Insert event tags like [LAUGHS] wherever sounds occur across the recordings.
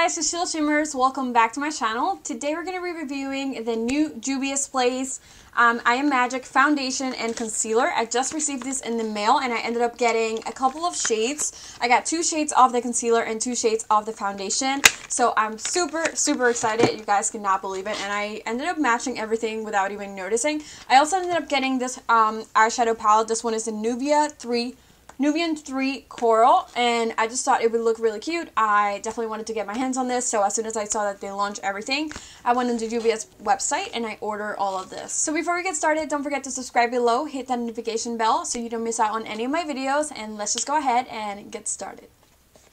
guys, it's Sheila Shimmers. Welcome back to my channel. Today we're going to be reviewing the new Juvia's Place um, I Am Magic Foundation and Concealer. I just received this in the mail and I ended up getting a couple of shades. I got two shades of the concealer and two shades of the foundation. So I'm super, super excited. You guys cannot believe it. And I ended up matching everything without even noticing. I also ended up getting this um, eyeshadow palette. This one is the Nubia 3 Nubian 3 Coral, and I just thought it would look really cute. I definitely wanted to get my hands on this, so as soon as I saw that they launched everything, I went into Juvia's website and I ordered all of this. So before we get started, don't forget to subscribe below, hit that notification bell so you don't miss out on any of my videos, and let's just go ahead and get started.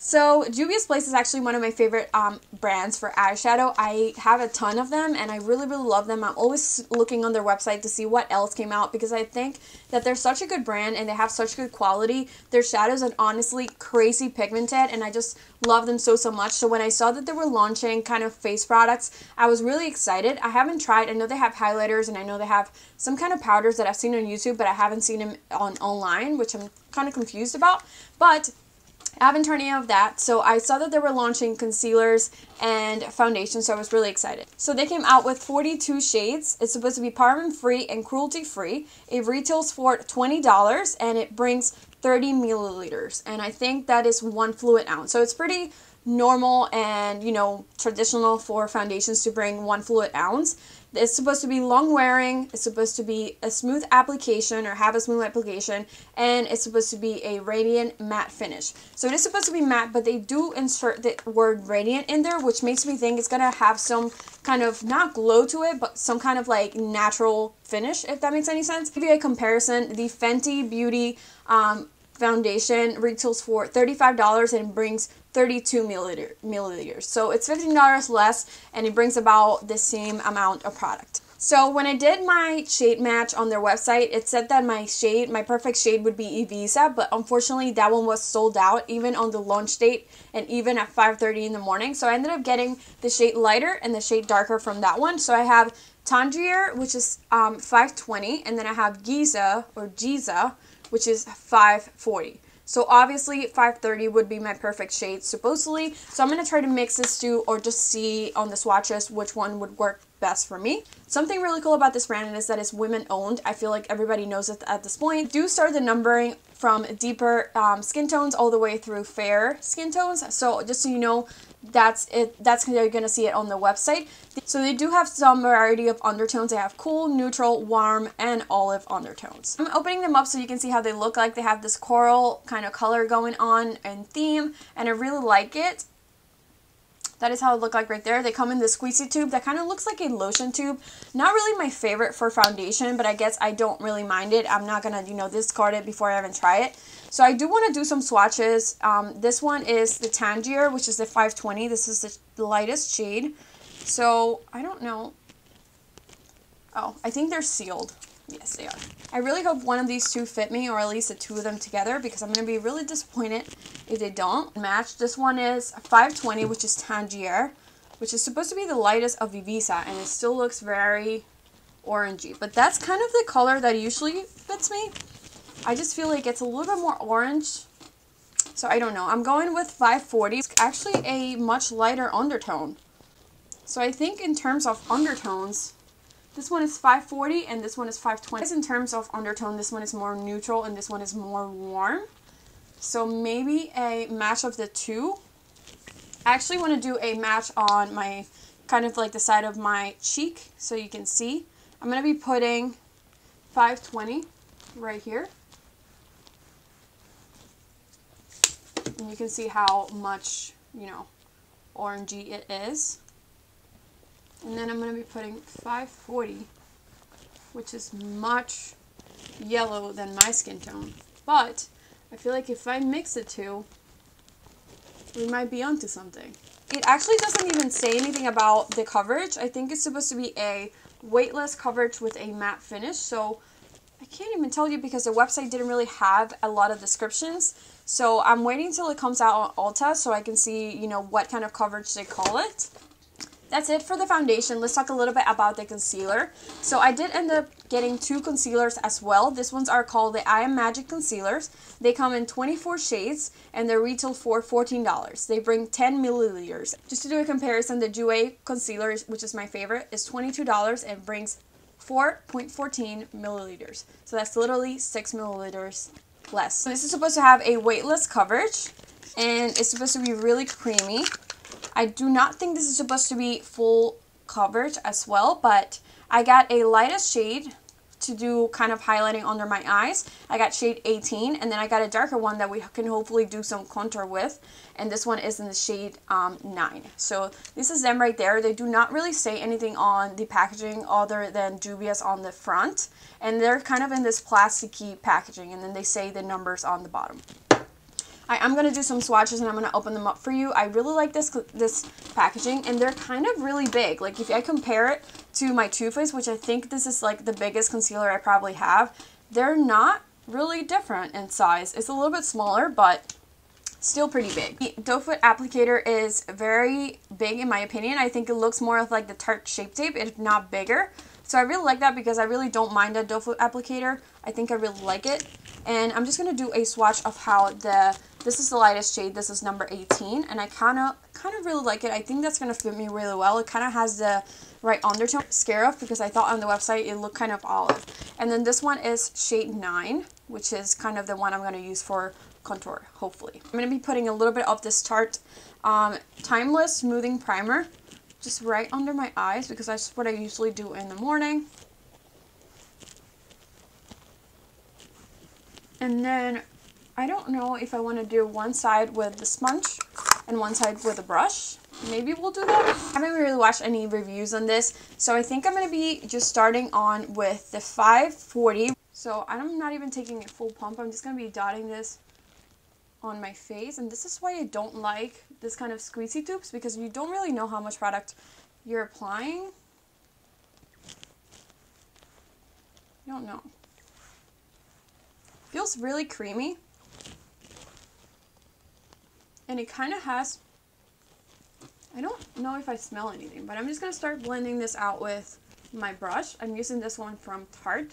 So Juvia's Place is actually one of my favorite um, brands for eyeshadow. I have a ton of them and I really, really love them. I'm always looking on their website to see what else came out because I think that they're such a good brand and they have such good quality. Their shadows are honestly crazy pigmented and I just love them so, so much. So when I saw that they were launching kind of face products, I was really excited. I haven't tried. I know they have highlighters and I know they have some kind of powders that I've seen on YouTube, but I haven't seen them on online, which I'm kind of confused about. But I haven't tried any of that, so I saw that they were launching concealers and foundations, so I was really excited. So they came out with 42 shades. It's supposed to be paraben-free and cruelty-free. It retails for $20, and it brings 30 milliliters, and I think that is one fluid ounce. So it's pretty normal and, you know, traditional for foundations to bring one fluid ounce. It's supposed to be long wearing, it's supposed to be a smooth application or have a smooth application, and it's supposed to be a radiant matte finish. So it is supposed to be matte, but they do insert the word radiant in there, which makes me think it's going to have some kind of, not glow to it, but some kind of like natural finish, if that makes any sense. Give you a comparison, the Fenty Beauty um, foundation retails for $35 and brings 32 milliliter, milliliters. So it's $15 less and it brings about the same amount of product. So when I did my shade match on their website, it said that my shade, my perfect shade would be Ibiza, but unfortunately that one was sold out even on the launch date and even at 5.30 in the morning. So I ended up getting the shade lighter and the shade darker from that one. So I have Tangier, which is um, 520, and then I have Giza or Giza, which is 540. So obviously 530 would be my perfect shade supposedly. So I'm going to try to mix this two or just see on the swatches which one would work best for me. Something really cool about this brand is that it's women owned. I feel like everybody knows it at this point. Do start the numbering from deeper um, skin tones all the way through fair skin tones. So just so you know, that's it that's you're gonna see it on the website so they do have some variety of undertones they have cool neutral warm and olive undertones i'm opening them up so you can see how they look like they have this coral kind of color going on and theme and i really like it that is how it look like right there. They come in this squeezy tube that kind of looks like a lotion tube. Not really my favorite for foundation, but I guess I don't really mind it. I'm not going to, you know, discard it before I even try it. So I do want to do some swatches. Um, this one is the Tangier, which is the 520. This is the lightest shade. So I don't know. Oh, I think they're sealed. Yes, they are. I really hope one of these two fit me, or at least the two of them together, because I'm going to be really disappointed if they don't match. This one is 520, which is Tangier, which is supposed to be the lightest of Ibiza, and it still looks very orangey. But that's kind of the color that usually fits me. I just feel like it's a little bit more orange. So I don't know. I'm going with 540. It's actually a much lighter undertone. So I think in terms of undertones, this one is 540 and this one is 520. In terms of undertone, this one is more neutral and this one is more warm. So maybe a match of the two. I actually want to do a match on my, kind of like the side of my cheek so you can see. I'm going to be putting 520 right here. And you can see how much, you know, orangey it is. And then I'm going to be putting 540, which is much yellow than my skin tone. But I feel like if I mix the two, we might be onto something. It actually doesn't even say anything about the coverage. I think it's supposed to be a weightless coverage with a matte finish. So I can't even tell you because the website didn't really have a lot of descriptions. So I'm waiting till it comes out on Ulta so I can see, you know, what kind of coverage they call it that's it for the foundation. Let's talk a little bit about the concealer. So I did end up getting two concealers as well. These ones are called the I Am Magic Concealers. They come in 24 shades and they're retail for $14. They bring 10 milliliters. Just to do a comparison, the Jouer concealer, which is my favorite, is $22 and brings 4.14 milliliters. So that's literally 6 milliliters less. So this is supposed to have a weightless coverage and it's supposed to be really creamy. I do not think this is supposed to be full coverage as well, but I got a lightest shade to do kind of highlighting under my eyes. I got shade 18 and then I got a darker one that we can hopefully do some contour with and this one is in the shade um, 9. So this is them right there. They do not really say anything on the packaging other than Juvia's on the front and they're kind of in this plasticky packaging and then they say the numbers on the bottom. I am going to do some swatches and I'm going to open them up for you. I really like this this packaging and they're kind of really big. Like if I compare it to my Too Faced, which I think this is like the biggest concealer I probably have, they're not really different in size. It's a little bit smaller, but still pretty big. The doe foot applicator is very big in my opinion. I think it looks more of like the Tarte Shape Tape, if not bigger. So I really like that because I really don't mind a doe foot applicator. I think I really like it. And I'm just going to do a swatch of how the this is the lightest shade. This is number 18, and I kind of kind of really like it. I think that's going to fit me really well. It kind of has the right undertone. Scarif because I thought on the website it looked kind of olive. And then this one is shade 9, which is kind of the one I'm going to use for contour, hopefully. I'm going to be putting a little bit of this Tarte um, Timeless Smoothing Primer just right under my eyes because that's what I usually do in the morning. And then I don't know if I want to do one side with the sponge and one side with a brush. Maybe we'll do that. I haven't really watched any reviews on this, so I think I'm going to be just starting on with the 540. So I'm not even taking a full pump. I'm just going to be dotting this on my face. And this is why I don't like this kind of squeezy tubes because you don't really know how much product you're applying. You don't know. Feels really creamy and it kind of has I don't know if I smell anything but I'm just gonna start blending this out with my brush. I'm using this one from Tarte.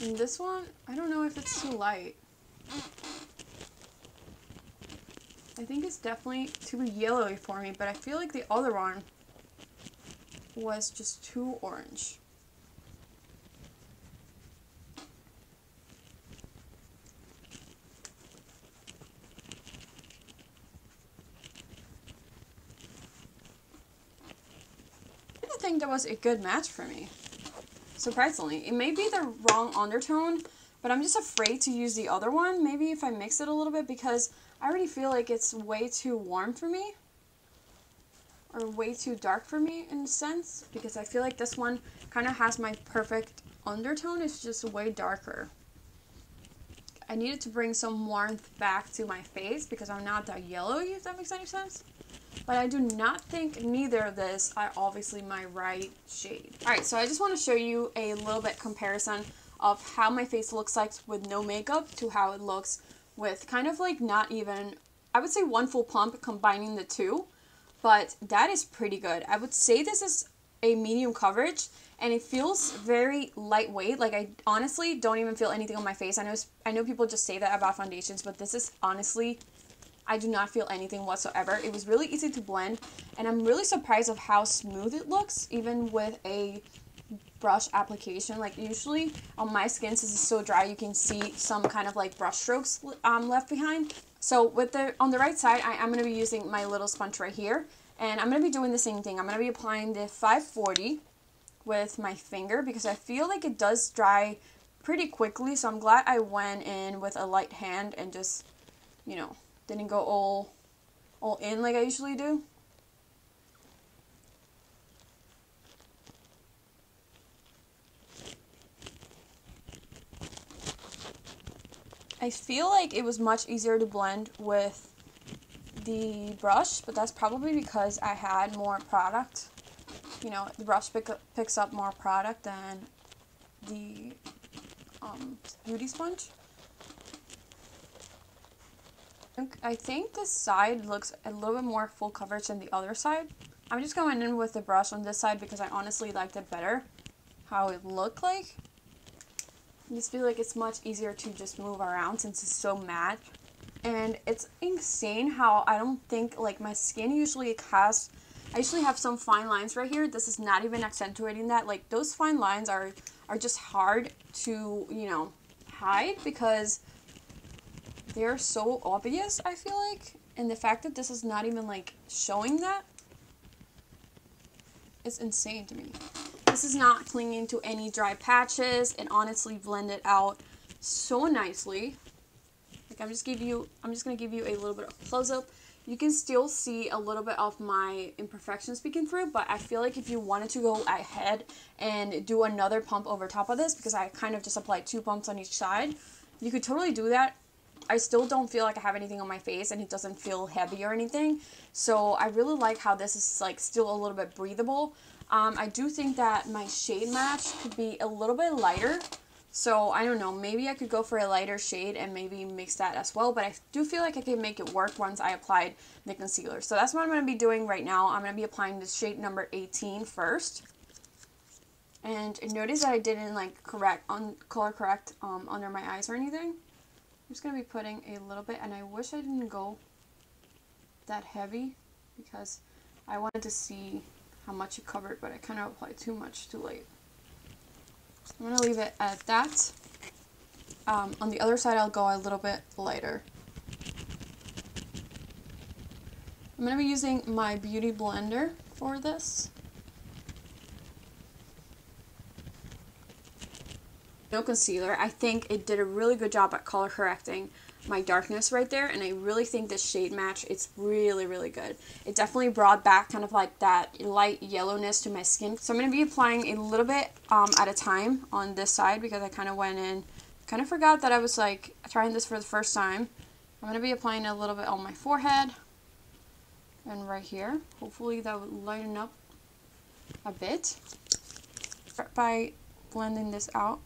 And this one I don't know if it's too light. I think it's definitely too yellowy for me but I feel like the other one was just too orange that was a good match for me. Surprisingly. It may be the wrong undertone, but I'm just afraid to use the other one. Maybe if I mix it a little bit because I already feel like it's way too warm for me. Or way too dark for me in a sense. Because I feel like this one kind of has my perfect undertone. It's just way darker. I needed to bring some warmth back to my face because I'm not that yellowy, if that makes any sense. But I do not think neither of this are obviously my right shade. Alright, so I just want to show you a little bit comparison of how my face looks like with no makeup to how it looks with kind of like not even, I would say one full pump combining the two. But that is pretty good. I would say this is a medium coverage and it feels very lightweight. Like I honestly don't even feel anything on my face. I know I know people just say that about foundations, but this is honestly I do not feel anything whatsoever. It was really easy to blend and I'm really surprised of how smooth it looks even with a brush application. Like usually on my skin since it's so dry you can see some kind of like brush strokes um, left behind. So with the on the right side I am going to be using my little sponge right here and I'm going to be doing the same thing. I'm going to be applying the 540 with my finger because I feel like it does dry pretty quickly so I'm glad I went in with a light hand and just you know didn't go all all in like I usually do. I feel like it was much easier to blend with the brush, but that's probably because I had more product. You know, the brush pick up, picks up more product than the um, beauty sponge. I think this side looks a little bit more full coverage than the other side. I'm just going in with the brush on this side because I honestly liked it better how it looked like. I just feel like it's much easier to just move around since it's so matte. And it's insane how I don't think, like, my skin usually has... I usually have some fine lines right here. This is not even accentuating that. Like, those fine lines are, are just hard to, you know, hide because they're so obvious, I feel like. And the fact that this is not even, like, showing that is insane to me. This is not clinging to any dry patches and honestly blended out so nicely. Like I'm just give you I'm just gonna give you a little bit of close up. You can still see a little bit of my imperfections peeking through, but I feel like if you wanted to go ahead and do another pump over top of this, because I kind of just applied two pumps on each side, you could totally do that. I still don't feel like I have anything on my face and it doesn't feel heavy or anything. So I really like how this is like still a little bit breathable. Um, I do think that my shade match could be a little bit lighter. So I don't know, maybe I could go for a lighter shade and maybe mix that as well. But I do feel like I can make it work once I applied the concealer. So that's what I'm going to be doing right now. I'm going to be applying the shade number 18 first. And notice that I didn't like correct, on color correct um, under my eyes or anything. I'm just going to be putting a little bit, and I wish I didn't go that heavy because I wanted to see how much it covered, but I kind of applied too much too late. I'm going to leave it at that. Um, on the other side, I'll go a little bit lighter. I'm going to be using my Beauty Blender for this. No concealer. I think it did a really good job at color correcting my darkness right there and I really think this shade match. It's really really good. It definitely brought back kind of like that light yellowness to my skin. So I'm going to be applying a little bit um, at a time on this side because I kind of went in kind of forgot that I was like trying this for the first time. I'm going to be applying a little bit on my forehead and right here. Hopefully that would lighten up a bit by blending this out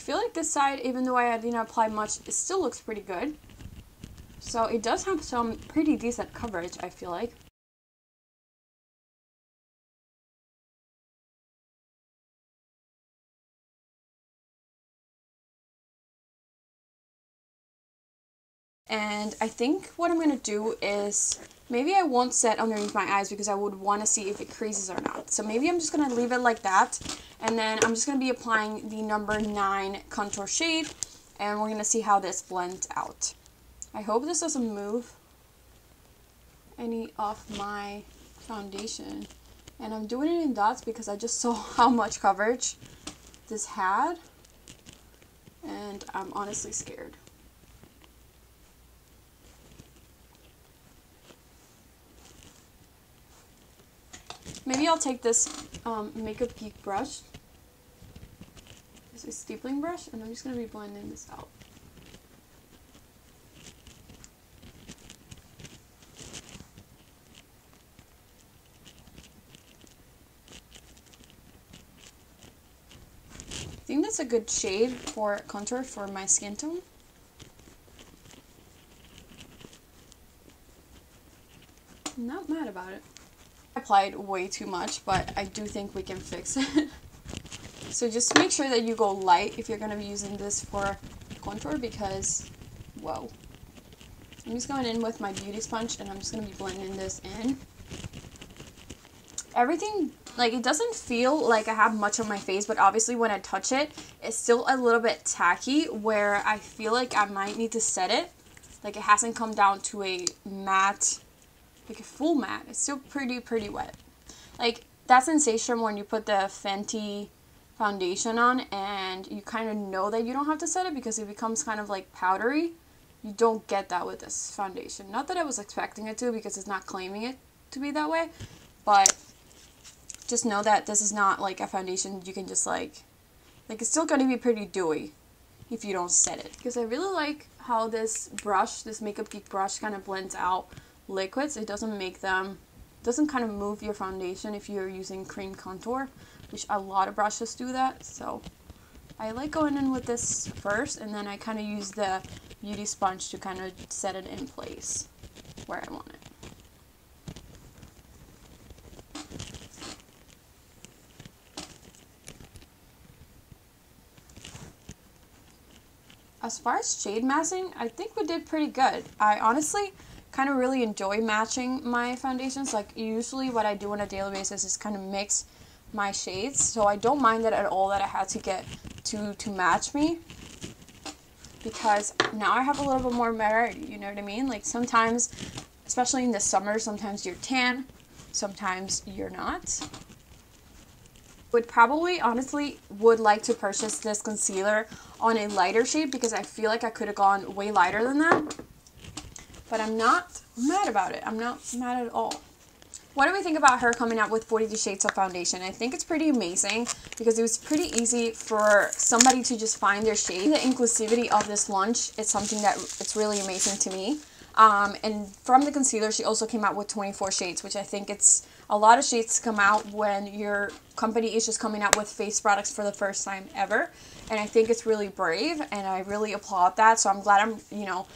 feel like this side, even though I didn't apply much, it still looks pretty good. So it does have some pretty decent coverage, I feel like. And I think what I'm going to do is, maybe I won't set underneath my eyes because I would want to see if it creases or not. So maybe I'm just going to leave it like that. And then I'm just going to be applying the number 9 contour shade. And we're going to see how this blends out. I hope this doesn't move any of my foundation. And I'm doing it in dots because I just [LAUGHS] saw how much coverage this had. And I'm honestly scared. Maybe I'll take this um, Makeup Geek brush, this is a stippling brush, and I'm just going to be blending this out. I think that's a good shade for contour for my skin tone. I'm not mad about it applied way too much, but I do think we can fix [LAUGHS] it. so just make sure that you go light if you're going to be using this for contour because, whoa. I'm just going in with my beauty sponge and I'm just going to be blending this in. Everything, like it doesn't feel like I have much on my face, but obviously when I touch it, it's still a little bit tacky where I feel like I might need to set it. Like it hasn't come down to a matte like a full matte. It's still pretty, pretty wet. Like that sensation when you put the Fenty foundation on and you kind of know that you don't have to set it because it becomes kind of like powdery. You don't get that with this foundation. Not that I was expecting it to because it's not claiming it to be that way, but just know that this is not like a foundation you can just like, like it's still going to be pretty dewy if you don't set it. Because I really like how this brush, this Makeup Geek brush kind of blends out liquids. It doesn't make them, doesn't kind of move your foundation if you're using cream contour. which a lot of brushes do that. So I like going in with this first and then I kind of use the beauty sponge to kind of set it in place where I want it. As far as shade masking, I think we did pretty good. I honestly kind of really enjoy matching my foundations. Like usually what I do on a daily basis is kind of mix my shades. So I don't mind it at all that I had to get to, to match me. Because now I have a little bit more variety, you know what I mean? Like sometimes, especially in the summer, sometimes you're tan, sometimes you're not. Would probably, honestly, would like to purchase this concealer on a lighter shade because I feel like I could have gone way lighter than that. But I'm not mad about it. I'm not mad at all. What do we think about her coming out with 42 Shades of Foundation? I think it's pretty amazing because it was pretty easy for somebody to just find their shade. The inclusivity of this launch is something that it's really amazing to me. Um, and from the concealer, she also came out with 24 shades, which I think it's a lot of shades to come out when your company is just coming out with face products for the first time ever. And I think it's really brave, and I really applaud that. So I'm glad I'm, you know,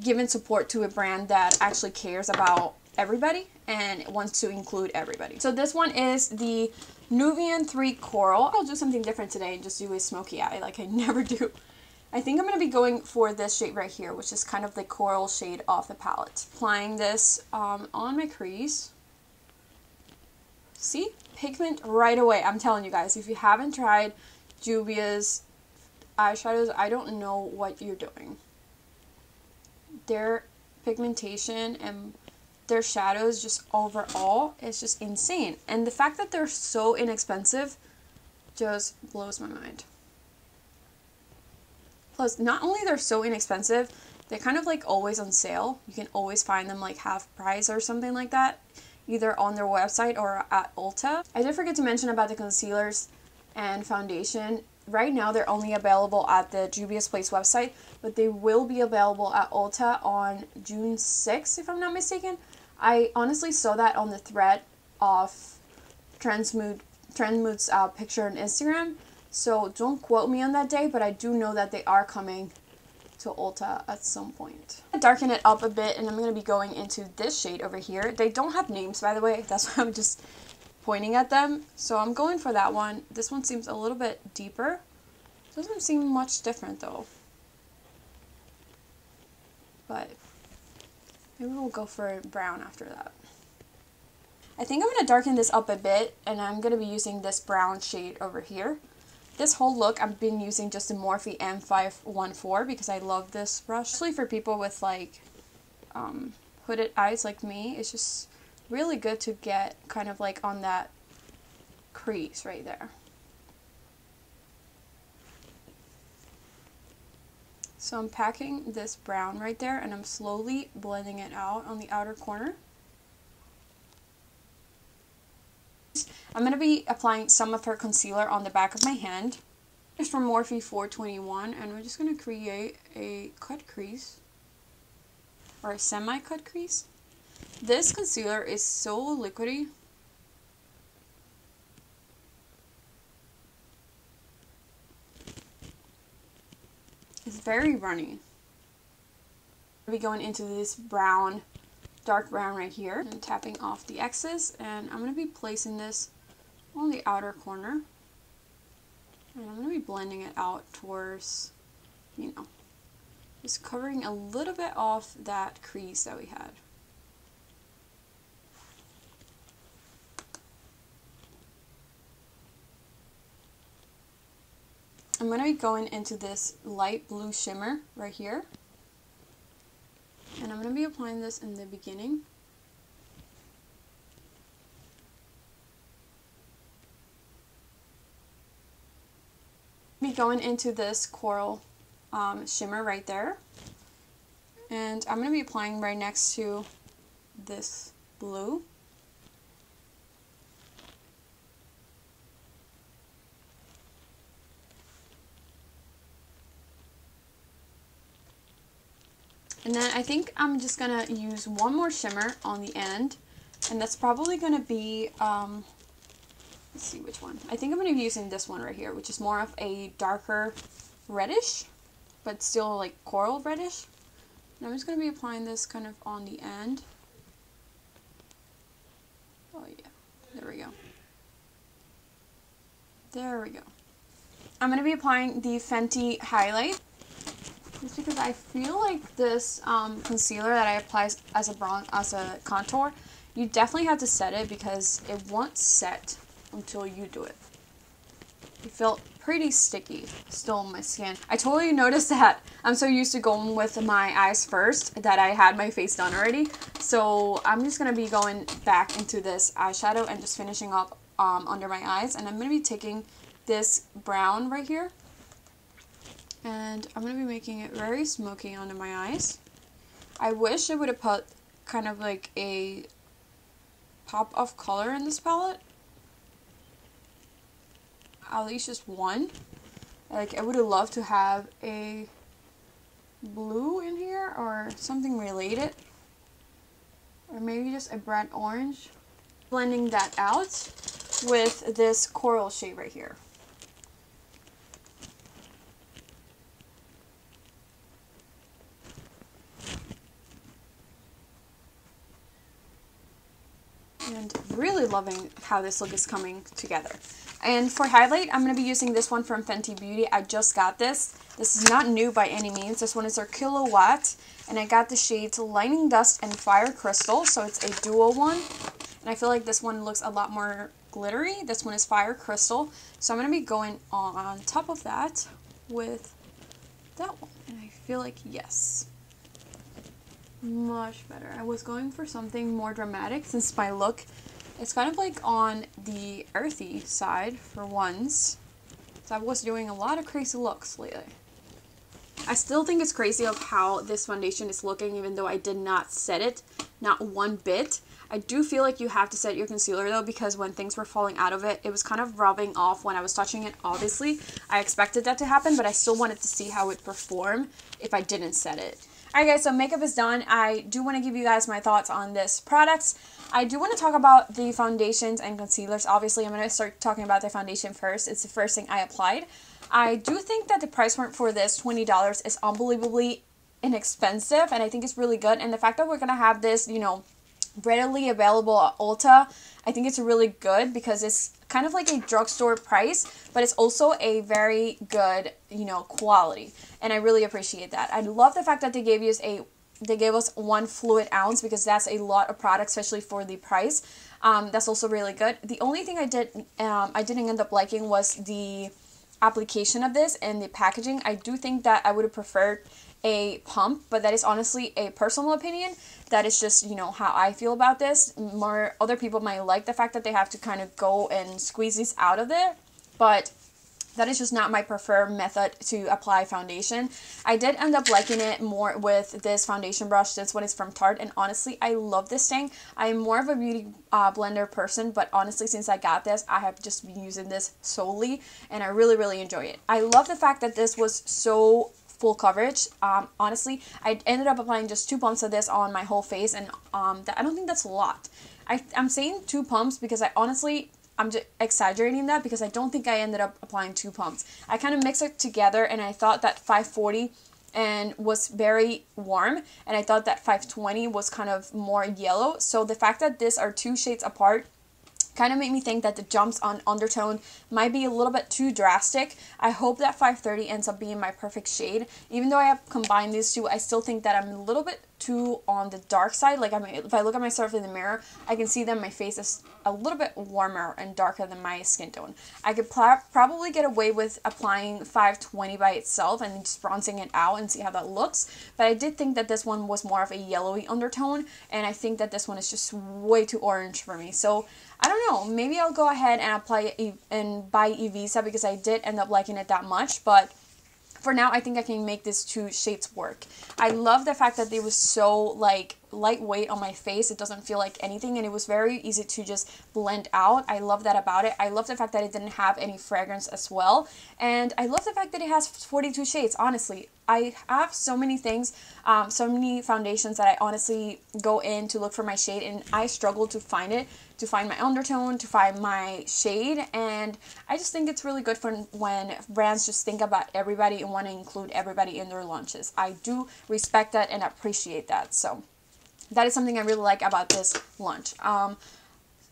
giving support to a brand that actually cares about everybody and wants to include everybody. So this one is the Nubian 3 Coral. I'll do something different today and just do a smoky eye like I [LAUGHS] never do. I think I'm going to be going for this shade right here, which is kind of the coral shade off the palette. Applying this um, on my crease. See? Pigment right away. I'm telling you guys, if you haven't tried Juvia's eyeshadows, I don't know what you're doing. Their pigmentation and their shadows just overall is just insane. And the fact that they're so inexpensive just blows my mind. Plus, not only they're so inexpensive, they're kind of like always on sale. You can always find them like half price or something like that, either on their website or at Ulta. I did forget to mention about the concealers and foundation. Right now, they're only available at the Juvia's Place website, but they will be available at Ulta on June 6th, if I'm not mistaken. I honestly saw that on the thread of Transmood Trendmood's uh, picture on Instagram, so don't quote me on that day, but I do know that they are coming to Ulta at some point. Darken it up a bit and I'm going to be going into this shade over here. They don't have names by the way, that's why I'm just pointing at them. So I'm going for that one. This one seems a little bit deeper. Doesn't seem much different though. But maybe we'll go for brown after that. I think I'm going to darken this up a bit and I'm going to be using this brown shade over here. This whole look I've been using just the Morphe M514 because I love this brush. Especially for people with like um, hooded eyes like me, it's just really good to get kind of like on that crease right there. So I'm packing this brown right there and I'm slowly blending it out on the outer corner. I'm going to be applying some of her concealer on the back of my hand. It's from Morphe 421 and we're just going to create a cut crease or a semi-cut crease. This concealer is so liquidy. It's very runny. I'll be going into this brown, dark brown right here and tapping off the excess and I'm going to be placing this on the outer corner. And I'm going to be blending it out towards, you know, just covering a little bit off that crease that we had. I'm going to be going into this light blue shimmer right here. And I'm going to be applying this in the beginning be going into this coral um, shimmer right there. And I'm going to be applying right next to this blue. And then I think I'm just going to use one more shimmer on the end. And that's probably going to be um, let's see which one. I think I'm going to be using this one right here, which is more of a darker reddish, but still like coral reddish. And I'm just going to be applying this kind of on the end. Oh yeah, there we go. There we go. I'm going to be applying the Fenty highlight. Just because I feel like this um, concealer that I apply as a bronze, as a contour, you definitely have to set it because it won't set until you do it. It felt pretty sticky still on my skin. I totally [LAUGHS] noticed that I'm so used to going with my eyes first that I had my face done already. So I'm just going to be going back into this eyeshadow and just finishing up um, under my eyes. And I'm going to be taking this brown right here. And I'm going to be making it very smoky under my eyes. I wish I would have put kind of like a pop of color in this palette at least just one. Like, I would have loved to have a blue in here or something related. Or maybe just a bright orange. Blending that out with this coral shade right here. And really loving how this look is coming together. And for highlight, I'm going to be using this one from Fenty Beauty. I just got this. This is not new by any means. This one is our Killawatt. And I got the shades Lightning Dust and Fire Crystal. So it's a dual one. And I feel like this one looks a lot more glittery. This one is Fire Crystal. So I'm going to be going on top of that with that one. And I feel like, yes. Much better. I was going for something more dramatic since my look it's kind of like on the earthy side for once. So I was doing a lot of crazy looks lately. I still think it's crazy of how this foundation is looking even though I did not set it, not one bit. I do feel like you have to set your concealer though because when things were falling out of it, it was kind of rubbing off when I was touching it, obviously. I expected that to happen, but I still wanted to see how it perform if I didn't set it. Alright guys, so makeup is done. I do want to give you guys my thoughts on this product. I do want to talk about the foundations and concealers. Obviously, I'm going to start talking about the foundation first. It's the first thing I applied. I do think that the price point for this $20 is unbelievably inexpensive and I think it's really good. And the fact that we're going to have this, you know, readily available at Ulta, I think it's really good because it's kind of like a drugstore price, but it's also a very good, you know, quality. And I really appreciate that. I love the fact that they gave us a they gave us one fluid ounce because that's a lot of product, especially for the price. Um, that's also really good. The only thing I did um, I didn't end up liking was the application of this and the packaging. I do think that I would have preferred a pump, but that is honestly a personal opinion. That is just, you know, how I feel about this. More other people might like the fact that they have to kind of go and squeeze these out of there, but that is just not my preferred method to apply foundation. I did end up liking it more with this foundation brush. This one is from Tarte, and honestly, I love this thing. I'm more of a beauty uh, blender person, but honestly, since I got this, I have just been using this solely, and I really, really enjoy it. I love the fact that this was so full coverage. Um, honestly, I ended up applying just two pumps of this on my whole face, and um, that, I don't think that's a lot. I, I'm saying two pumps because I honestly I'm just exaggerating that because I don't think I ended up applying two pumps. I kind of mixed it together and I thought that 540 and was very warm and I thought that 520 was kind of more yellow. So the fact that these are two shades apart kind of made me think that the jumps on undertone might be a little bit too drastic. I hope that 530 ends up being my perfect shade. Even though I have combined these two, I still think that I'm a little bit too on the dark side. Like I mean, if I look at myself in the mirror, I can see that my face is a little bit warmer and darker than my skin tone. I could probably get away with applying 520 by itself and just bronzing it out and see how that looks. But I did think that this one was more of a yellowy undertone and I think that this one is just way too orange for me. So I don't know, maybe I'll go ahead and apply it and buy Ibiza because I did end up liking it that much, but for now, I think I can make these two shades work. I love the fact that they was so like lightweight on my face. It doesn't feel like anything and it was very easy to just blend out. I love that about it. I love the fact that it didn't have any fragrance as well. And I love the fact that it has 42 shades, honestly. I have so many things, um, so many foundations that I honestly go in to look for my shade and I struggle to find it, to find my undertone, to find my shade. And I just think it's really good for when brands just think about everybody and want to include everybody in their launches. I do respect that and appreciate that. So that is something I really like about this lunch. Um,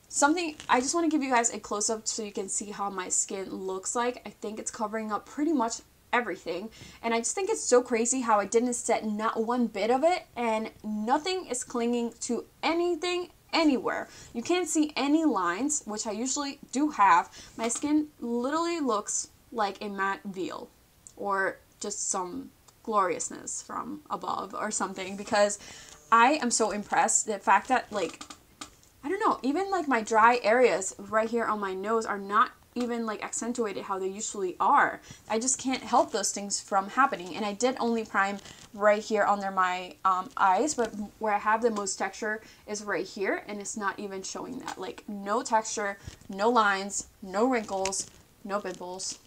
something I just want to give you guys a close up so you can see how my skin looks like. I think it's covering up pretty much everything. And I just think it's so crazy how I didn't set not one bit of it and nothing is clinging to anything anywhere. You can't see any lines, which I usually do have. My skin literally looks like a matte veil or just some gloriousness from above or something because I am so impressed. The fact that like I don't know, even like my dry areas right here on my nose are not even like accentuated how they usually are. I just can't help those things from happening. And I did only prime right here under my um, eyes, but where I have the most texture is right here, and it's not even showing that. Like no texture, no lines, no wrinkles, no pimples,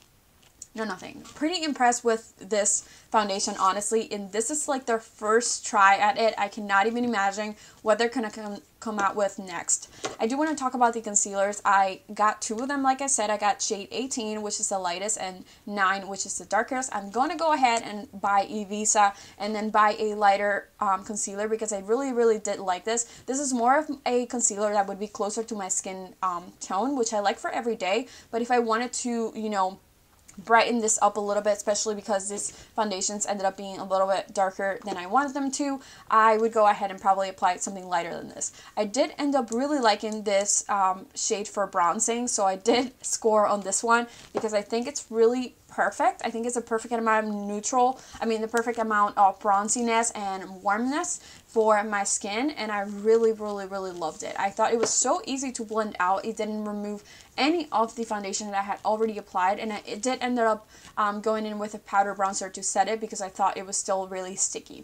no nothing. Pretty impressed with this foundation, honestly, and this is like their first try at it. I cannot even imagine what they're gonna come, come out with next. I do want to talk about the concealers. I got two of them, like I said. I got shade 18, which is the lightest, and 9, which is the darkest. I'm gonna go ahead and buy Ibiza and then buy a lighter um, concealer because I really, really did like this. This is more of a concealer that would be closer to my skin um, tone, which I like for every day, but if I wanted to, you know, brighten this up a little bit, especially because these foundations ended up being a little bit darker than I wanted them to, I would go ahead and probably apply something lighter than this. I did end up really liking this um, shade for bronzing, so I did [LAUGHS] score on this one because I think it's really perfect. I think it's a perfect amount of neutral, I mean the perfect amount of bronziness and warmness for my skin and I really really really loved it. I thought it was so easy to blend out. It didn't remove any of the foundation that I had already applied and it did end up um, going in with a powder bronzer to set it because I thought it was still really sticky.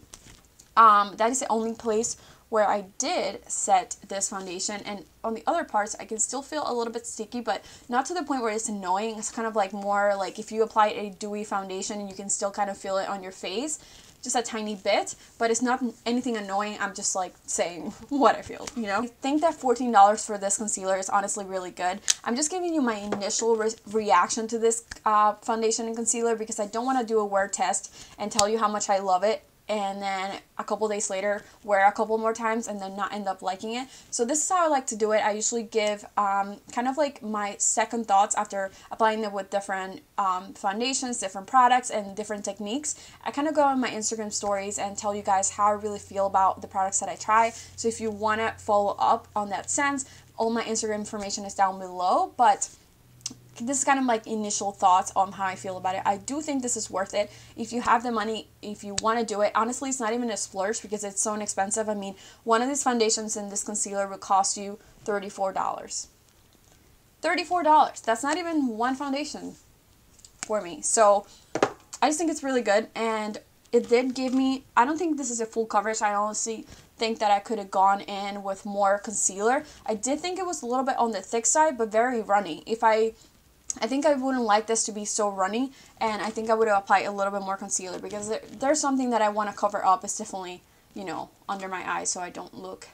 Um, that is the only place where I did set this foundation and on the other parts I can still feel a little bit sticky but not to the point where it's annoying. It's kind of like more like if you apply a dewy foundation and you can still kind of feel it on your face just a tiny bit but it's not anything annoying. I'm just like saying [LAUGHS] what I feel you know? I think that $14 for this concealer is honestly really good. I'm just giving you my initial re reaction to this uh, foundation and concealer because I don't want to do a wear test and tell you how much I love it and then a couple days later wear a couple more times and then not end up liking it. So this is how I like to do it. I usually give um, kind of like my second thoughts after applying it with different um, foundations, different products, and different techniques. I kind of go on my Instagram stories and tell you guys how I really feel about the products that I try. So if you want to follow up on that sense, all my Instagram information is down below. But this is kind of like initial thoughts on how I feel about it. I do think this is worth it. If you have the money, if you want to do it, honestly, it's not even a splurge because it's so inexpensive. I mean, one of these foundations and this concealer would cost you $34. $34. That's not even one foundation for me. So I just think it's really good. And it did give me, I don't think this is a full coverage. I honestly think that I could have gone in with more concealer. I did think it was a little bit on the thick side, but very runny. If I I think I wouldn't like this to be so runny and I think I would apply a little bit more concealer because there, there's something that I want to cover up is definitely, you know, under my eyes so I don't look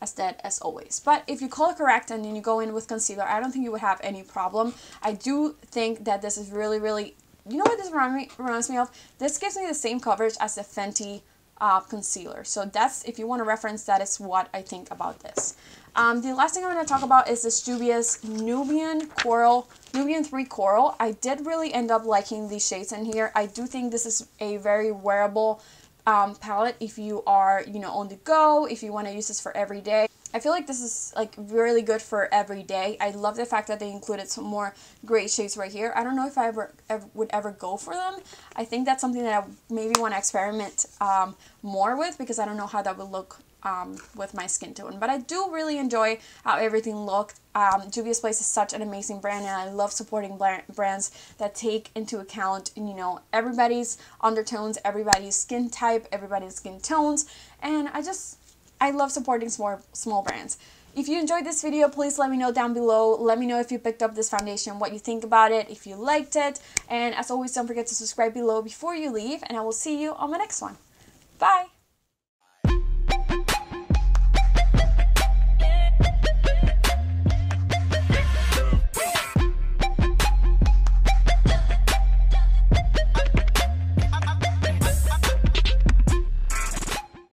as dead as always. But if you color correct and then you go in with concealer, I don't think you would have any problem. I do think that this is really, really, you know what this reminds me, reminds me of? This gives me the same coverage as the Fenty uh, concealer. So that's, if you want to reference, that is what I think about this. Um, the last thing I'm going to talk about is this Juvia's Nubian Coral, Nubian 3 Coral. I did really end up liking these shades in here. I do think this is a very wearable um, palette if you are, you know, on the go, if you want to use this for every day. I feel like this is like really good for every day. I love the fact that they included some more great shades right here. I don't know if I ever, ever would ever go for them. I think that's something that I maybe want to experiment um, more with because I don't know how that would look um, with my skin tone. But I do really enjoy how everything looked. Um, Juvia's Place is such an amazing brand, and I love supporting brands that take into account, you know, everybody's undertones, everybody's skin type, everybody's skin tones, and I just I love supporting small small brands. If you enjoyed this video, please let me know down below. Let me know if you picked up this foundation, what you think about it, if you liked it. And as always, don't forget to subscribe below before you leave. And I will see you on the next one. Bye!